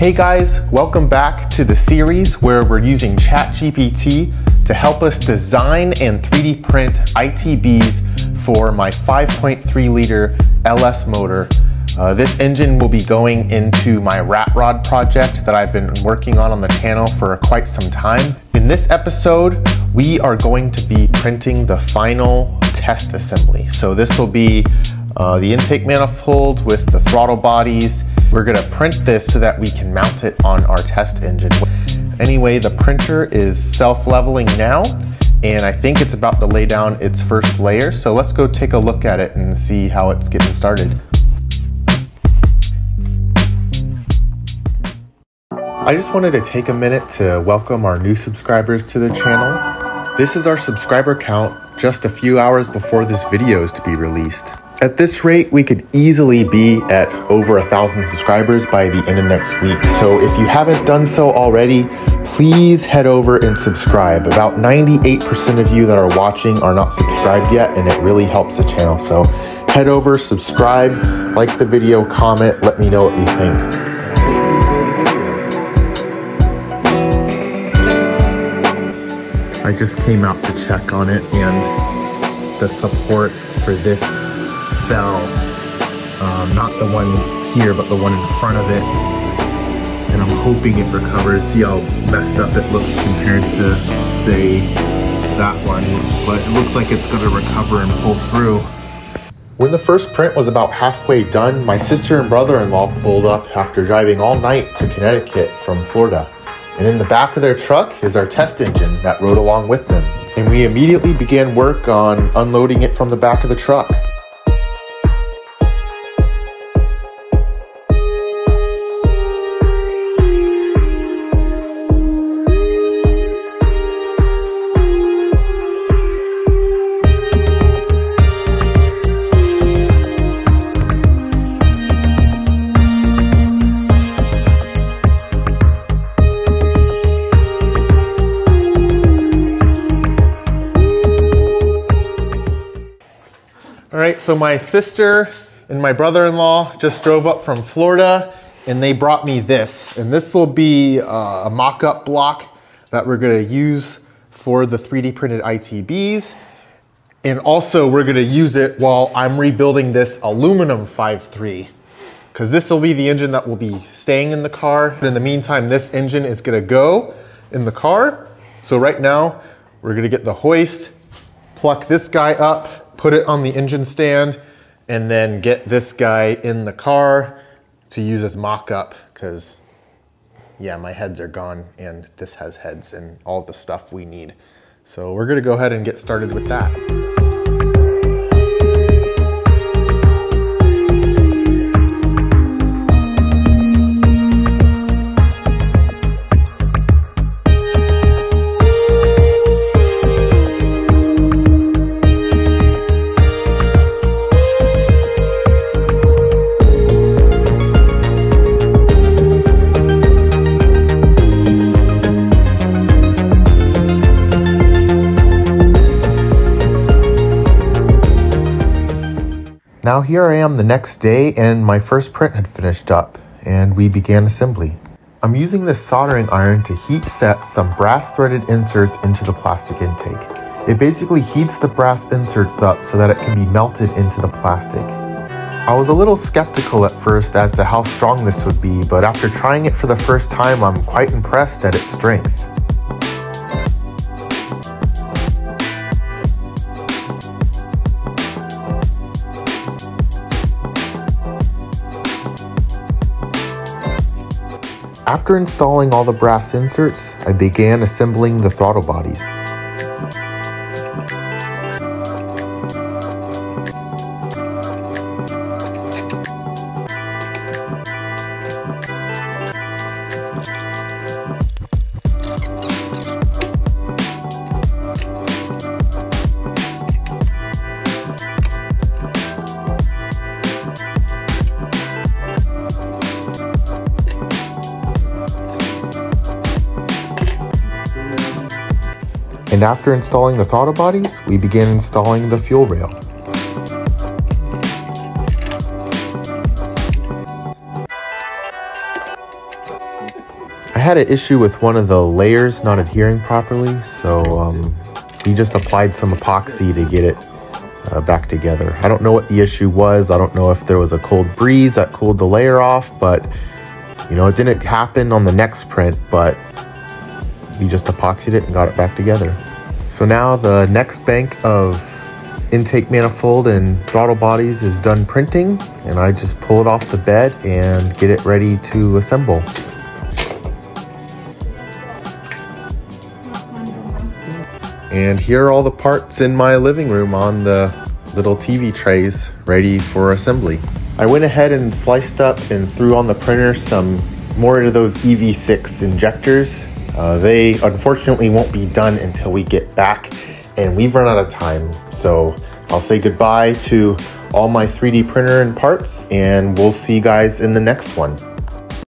Hey guys, welcome back to the series where we're using ChatGPT to help us design and 3D print ITBs for my 5.3 liter LS motor. Uh, this engine will be going into my rat rod project that I've been working on on the channel for quite some time. In this episode, we are going to be printing the final test assembly. So this will be uh, the intake manifold with the throttle bodies, we're gonna print this so that we can mount it on our test engine. Anyway, the printer is self-leveling now, and I think it's about to lay down its first layer. So let's go take a look at it and see how it's getting started. I just wanted to take a minute to welcome our new subscribers to the channel. This is our subscriber count just a few hours before this video is to be released. At this rate, we could easily be at over a thousand subscribers by the end of next week. So if you haven't done so already, please head over and subscribe. About 98% of you that are watching are not subscribed yet, and it really helps the channel. So head over, subscribe, like the video, comment, let me know what you think. I just came out to check on it and the support for this Um, not the one here, but the one in front of it. And I'm hoping it recovers. See how messed up it looks compared to, say, that one. But it looks like it's gonna recover and pull through. When the first print was about halfway done, my sister and brother-in-law pulled up after driving all night to Connecticut from Florida. And in the back of their truck is our test engine that rode along with them. And we immediately began work on unloading it from the back of the truck. So my sister and my brother-in-law just drove up from Florida and they brought me this. And this will be uh, a mock-up block that we're gonna use for the 3D printed ITBs. And also we're gonna use it while I'm rebuilding this aluminum 5.3 because this will be the engine that will be staying in the car. But in the meantime, this engine is gonna go in the car. So right now, we're gonna get the hoist, pluck this guy up, put it on the engine stand, and then get this guy in the car to use as mock-up because yeah, my heads are gone and this has heads and all the stuff we need. So we're gonna go ahead and get started with that. Now here I am the next day and my first print had finished up and we began assembly. I'm using this soldering iron to heat set some brass threaded inserts into the plastic intake. It basically heats the brass inserts up so that it can be melted into the plastic. I was a little skeptical at first as to how strong this would be, but after trying it for the first time, I'm quite impressed at its strength. After installing all the brass inserts, I began assembling the throttle bodies. And after installing the throttle bodies, we began installing the fuel rail. I had an issue with one of the layers not adhering properly, so um, we just applied some epoxy to get it uh, back together. I don't know what the issue was. I don't know if there was a cold breeze that cooled the layer off, but you know, it didn't happen on the next print, but we just epoxied it and got it back together. So now the next bank of intake manifold and throttle bodies is done printing and I just pull it off the bed and get it ready to assemble. And here are all the parts in my living room on the little TV trays ready for assembly. I went ahead and sliced up and threw on the printer some more of those EV6 injectors. Uh, they unfortunately won't be done until we get back and we've run out of time. So I'll say goodbye to all my 3D printer and parts and we'll see you guys in the next one.